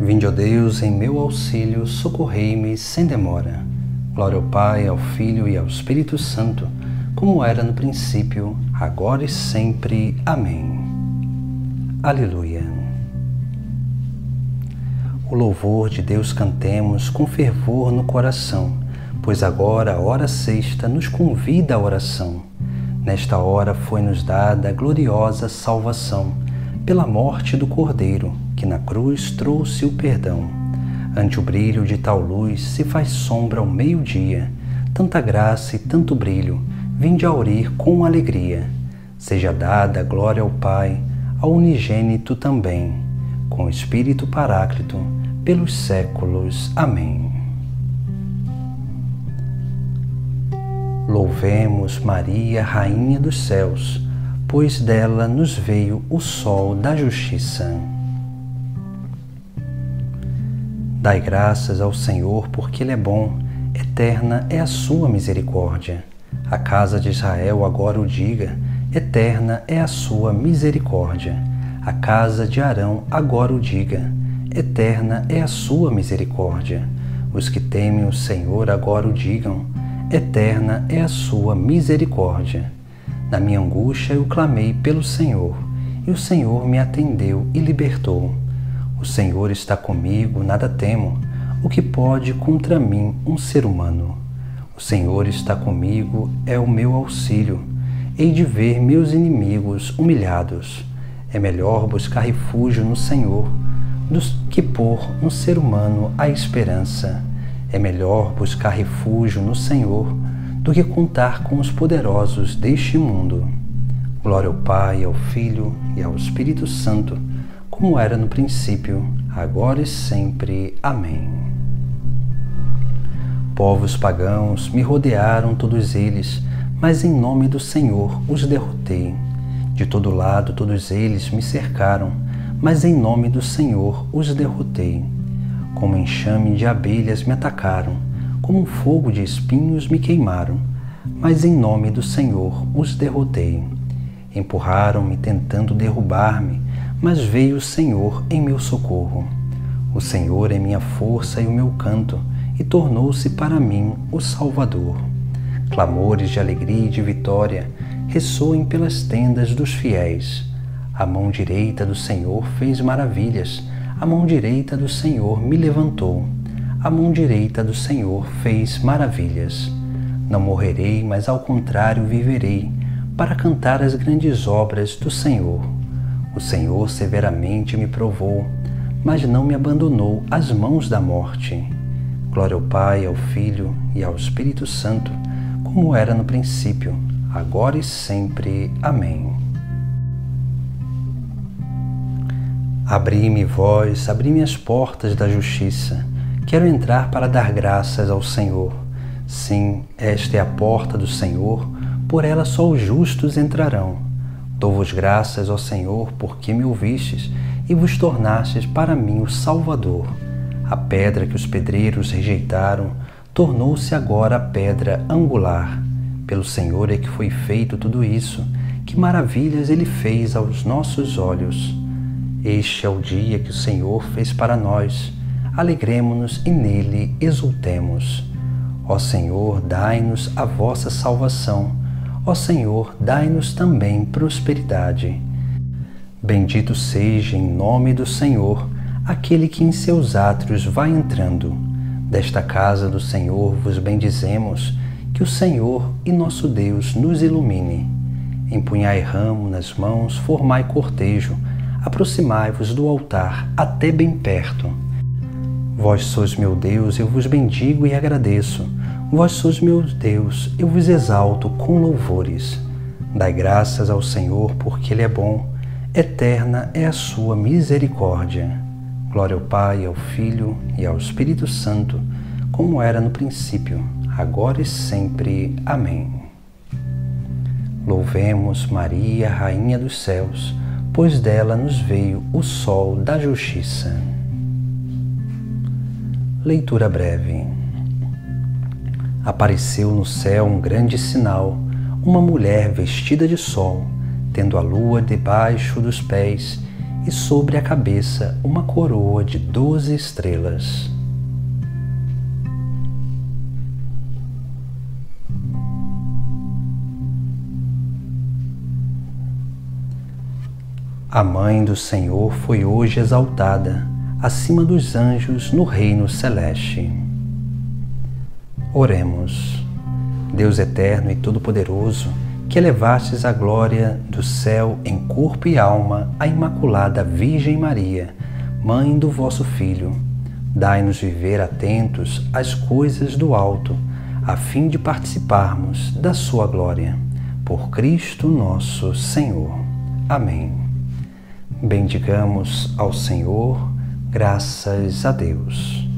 Vinde, ó Deus, em meu auxílio, socorrei-me sem demora. Glória ao Pai, ao Filho e ao Espírito Santo, como era no princípio, agora e sempre. Amém. Aleluia. O louvor de Deus cantemos com fervor no coração, pois agora a hora sexta nos convida à oração. Nesta hora foi-nos dada a gloriosa salvação pela morte do Cordeiro que na cruz trouxe o perdão. Ante o brilho de tal luz se faz sombra ao meio-dia, tanta graça e tanto brilho, vinde a aurir com alegria. Seja dada glória ao Pai, ao unigênito também, com o Espírito Paráclito, pelos séculos. Amém. Louvemos Maria, Rainha dos céus, pois dela nos veio o sol da justiça. Dai graças ao Senhor, porque Ele é bom, eterna é a sua misericórdia. A casa de Israel agora o diga, eterna é a sua misericórdia. A casa de Arão agora o diga, eterna é a sua misericórdia. Os que temem o Senhor agora o digam, eterna é a sua misericórdia. Na minha angústia eu clamei pelo Senhor, e o Senhor me atendeu e libertou. O Senhor está comigo, nada temo. O que pode contra mim um ser humano? O Senhor está comigo, é o meu auxílio. Hei de ver meus inimigos humilhados. É melhor buscar refúgio no Senhor do que pôr no ser humano a esperança. É melhor buscar refúgio no Senhor do que contar com os poderosos deste mundo. Glória ao Pai, ao Filho e ao Espírito Santo como era no princípio, agora e sempre. Amém. Povos pagãos me rodearam todos eles, mas em nome do Senhor os derrotei. De todo lado todos eles me cercaram, mas em nome do Senhor os derrotei. Como enxame de abelhas me atacaram, como um fogo de espinhos me queimaram, mas em nome do Senhor os derrotei. Empurraram-me tentando derrubar-me, mas veio o Senhor em meu socorro. O Senhor é minha força e o meu canto, e tornou-se para mim o Salvador. Clamores de alegria e de vitória ressoem pelas tendas dos fiéis. A mão direita do Senhor fez maravilhas, a mão direita do Senhor me levantou. A mão direita do Senhor fez maravilhas. Não morrerei, mas ao contrário viverei, para cantar as grandes obras do Senhor. O Senhor severamente me provou, mas não me abandonou às mãos da morte. Glória ao Pai, ao Filho e ao Espírito Santo, como era no princípio, agora e sempre. Amém. Abri-me, vós, abri-me as portas da justiça. Quero entrar para dar graças ao Senhor. Sim, esta é a porta do Senhor, por ela só os justos entrarão. Dou-vos graças, ó Senhor, porque me ouvistes e vos tornastes para mim o Salvador. A pedra que os pedreiros rejeitaram tornou-se agora a pedra angular. Pelo Senhor é que foi feito tudo isso. Que maravilhas ele fez aos nossos olhos. Este é o dia que o Senhor fez para nós. Alegremo-nos e nele exultemos. Ó Senhor, dai-nos a vossa salvação Ó Senhor, dai-nos também prosperidade. Bendito seja em nome do Senhor aquele que em seus átrios vai entrando. Desta casa do Senhor vos bendizemos, que o Senhor e nosso Deus nos ilumine. Empunhai ramo nas mãos, formai cortejo, aproximai-vos do altar até bem perto. Vós sois meu Deus, eu vos bendigo e agradeço Vós sois meu Deus, eu vos exalto com louvores. Dai graças ao Senhor, porque Ele é bom, eterna é a sua misericórdia. Glória ao Pai, ao Filho e ao Espírito Santo, como era no princípio, agora e sempre. Amém. Louvemos Maria, Rainha dos céus, pois dela nos veio o sol da justiça. Leitura breve apareceu no céu um grande sinal, uma mulher vestida de sol, tendo a lua debaixo dos pés e sobre a cabeça uma coroa de doze estrelas. A mãe do Senhor foi hoje exaltada acima dos anjos no reino celeste. Oremos. Deus eterno e todo-poderoso, que elevastes a glória do céu em corpo e alma a Imaculada Virgem Maria, Mãe do vosso Filho, dai-nos viver atentos às coisas do alto, a fim de participarmos da sua glória. Por Cristo nosso Senhor. Amém. Bendigamos ao Senhor, graças a Deus.